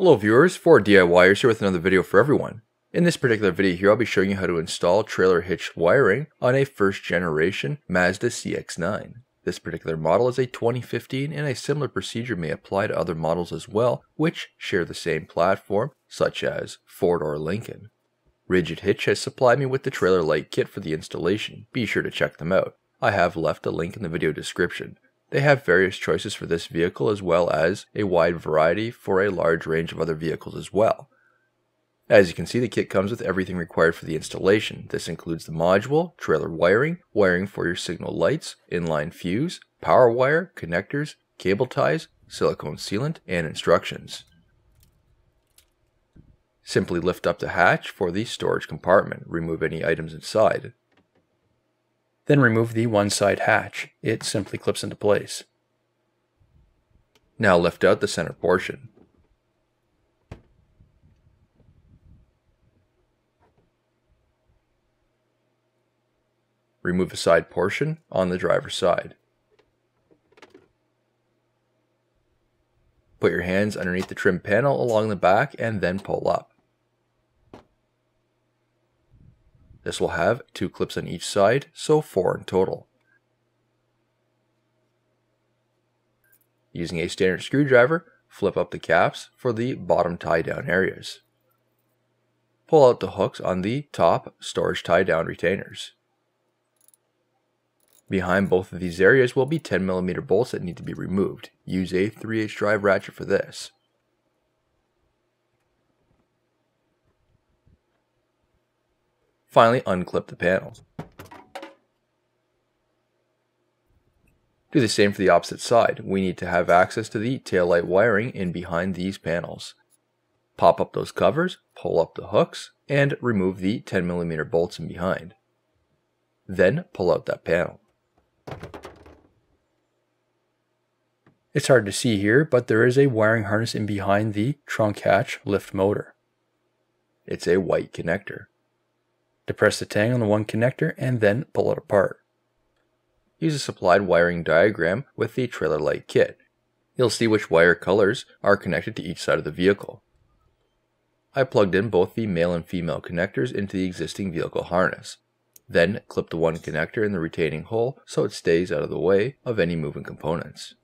Hello viewers, 4DIYers here with another video for everyone. In this particular video here, I'll be showing you how to install trailer hitch wiring on a first generation Mazda CX-9. This particular model is a 2015 and a similar procedure may apply to other models as well, which share the same platform, such as Ford or Lincoln. Rigid Hitch has supplied me with the trailer light kit for the installation, be sure to check them out. I have left a link in the video description. They have various choices for this vehicle as well as a wide variety for a large range of other vehicles as well. As you can see, the kit comes with everything required for the installation. This includes the module, trailer wiring, wiring for your signal lights, inline fuse, power wire, connectors, cable ties, silicone sealant, and instructions. Simply lift up the hatch for the storage compartment, remove any items inside. Then remove the one side hatch. It simply clips into place. Now lift out the center portion. Remove the side portion on the driver's side. Put your hands underneath the trim panel along the back and then pull up. This will have two clips on each side, so four in total. Using a standard screwdriver, flip up the caps for the bottom tie down areas. Pull out the hooks on the top storage tie down retainers. Behind both of these areas will be 10mm bolts that need to be removed. Use a 3/8 drive ratchet for this. Finally, unclip the panels. Do the same for the opposite side. We need to have access to the taillight wiring in behind these panels. Pop up those covers, pull up the hooks, and remove the 10mm bolts in behind. Then pull out that panel. It's hard to see here, but there is a wiring harness in behind the trunk hatch lift motor. It's a white connector. Depress the tang on the one connector and then pull it apart. Use a supplied wiring diagram with the trailer light kit. You'll see which wire colors are connected to each side of the vehicle. I plugged in both the male and female connectors into the existing vehicle harness. Then clip the one connector in the retaining hole so it stays out of the way of any moving components.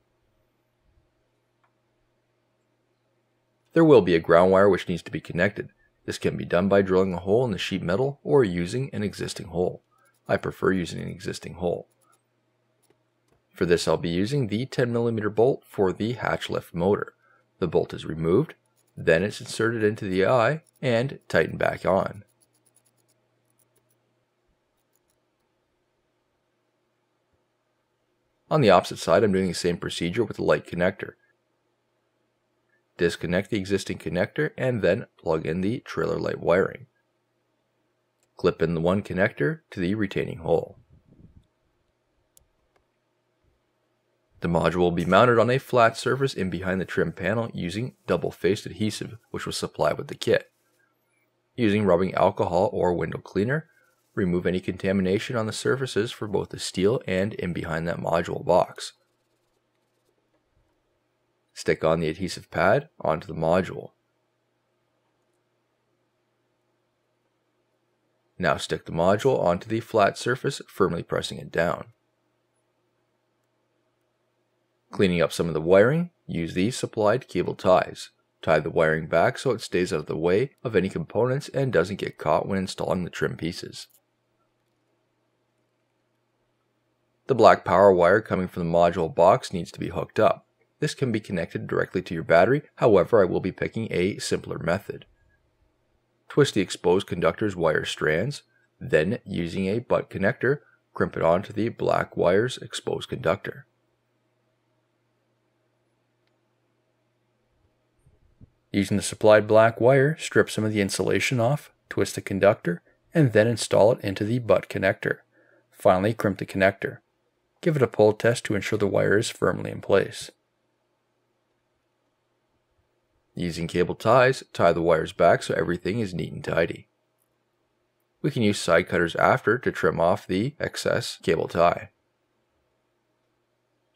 There will be a ground wire which needs to be connected. This can be done by drilling a hole in the sheet metal or using an existing hole. I prefer using an existing hole. For this I'll be using the 10mm bolt for the hatch lift motor. The bolt is removed, then it's inserted into the eye and tightened back on. On the opposite side I'm doing the same procedure with the light connector disconnect the existing connector, and then plug in the trailer light wiring. Clip in the one connector to the retaining hole. The module will be mounted on a flat surface in behind the trim panel using double-faced adhesive which was supplied with the kit. Using rubbing alcohol or window cleaner, remove any contamination on the surfaces for both the steel and in behind that module box. Stick on the adhesive pad onto the module. Now stick the module onto the flat surface, firmly pressing it down. Cleaning up some of the wiring, use these supplied cable ties. Tie the wiring back so it stays out of the way of any components and doesn't get caught when installing the trim pieces. The black power wire coming from the module box needs to be hooked up. This can be connected directly to your battery, however I will be picking a simpler method. Twist the exposed conductor's wire strands, then using a butt connector, crimp it onto the black wire's exposed conductor. Using the supplied black wire, strip some of the insulation off, twist the conductor, and then install it into the butt connector. Finally, crimp the connector. Give it a pull test to ensure the wire is firmly in place. Using cable ties, tie the wires back so everything is neat and tidy. We can use side cutters after to trim off the excess cable tie.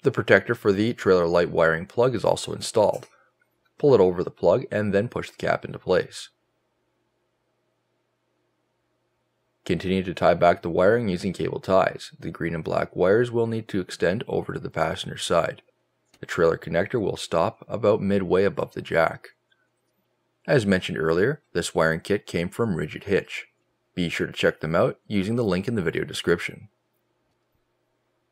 The protector for the trailer light wiring plug is also installed. pull it over the plug, and then push the cap into place. Continue to tie back the wiring using cable ties. The green and black wires will need to extend over to the passenger side. The trailer connector will stop about midway above the jack. As mentioned earlier, this wiring kit came from Rigid Hitch. Be sure to check them out using the link in the video description.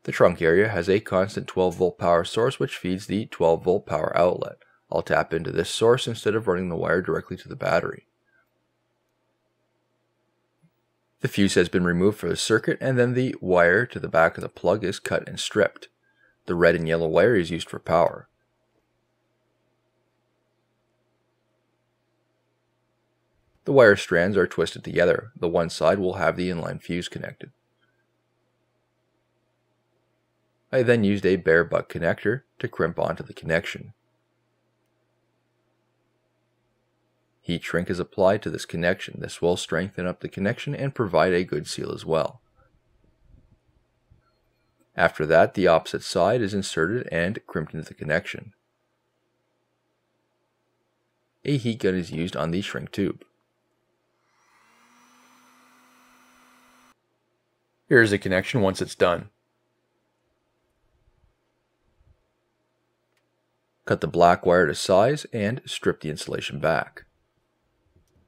The trunk area has a constant 12 volt power source which feeds the 12 volt power outlet. I'll tap into this source instead of running the wire directly to the battery. The fuse has been removed for the circuit and then the wire to the back of the plug is cut and stripped. The red and yellow wire is used for power. The wire strands are twisted together. The one side will have the inline fuse connected. I then used a bare butt connector to crimp onto the connection. Heat shrink is applied to this connection. This will strengthen up the connection and provide a good seal as well. After that, the opposite side is inserted and crimped into the connection. A heat gun is used on the shrink tube. Here's the connection once it's done. Cut the black wire to size and strip the insulation back.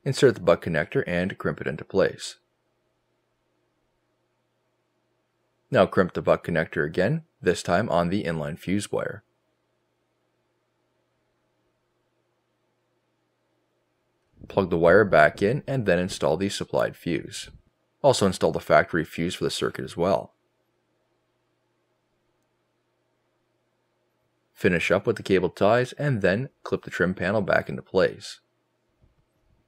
Insert the butt connector and crimp it into place. Now crimp the butt connector again, this time on the inline fuse wire. Plug the wire back in and then install the supplied fuse. Also install the factory fuse for the circuit as well. Finish up with the cable ties and then clip the trim panel back into place.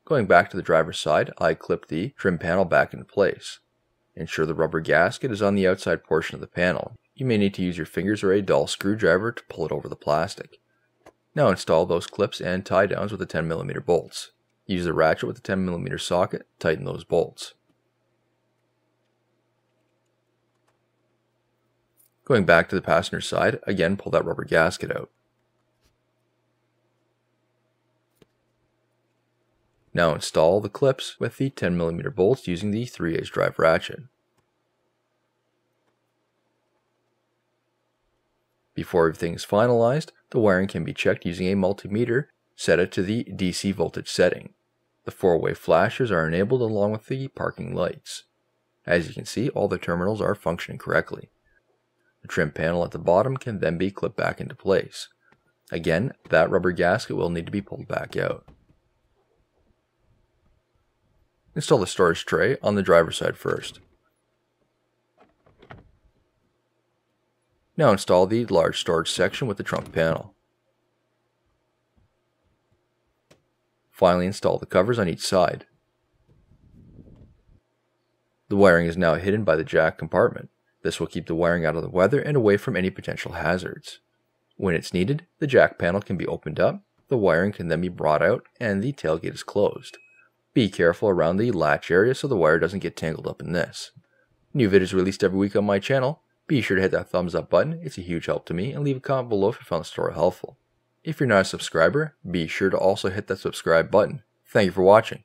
Going back to the driver's side, I clip the trim panel back into place. Ensure the rubber gasket is on the outside portion of the panel. You may need to use your fingers or a dull screwdriver to pull it over the plastic. Now install those clips and tie downs with the 10mm bolts. Use the ratchet with the 10mm socket, tighten those bolts. Going back to the passenger side, again pull that rubber gasket out. Now install the clips with the 10mm bolts using the 3 8 drive ratchet. Before everything is finalized, the wiring can be checked using a multimeter, set it to the DC voltage setting. The four-way flashers are enabled along with the parking lights. As you can see, all the terminals are functioning correctly. The trim panel at the bottom can then be clipped back into place. Again, that rubber gasket will need to be pulled back out. Install the storage tray on the driver's side first. Now install the large storage section with the trunk panel. Finally install the covers on each side. The wiring is now hidden by the jack compartment. This will keep the wiring out of the weather and away from any potential hazards. When it's needed, the jack panel can be opened up, the wiring can then be brought out, and the tailgate is closed. Be careful around the latch area so the wire doesn't get tangled up in this. New videos released every week on my channel. Be sure to hit that thumbs up button, it's a huge help to me, and leave a comment below if you found the story helpful. If you're not a subscriber, be sure to also hit that subscribe button. Thank you for watching.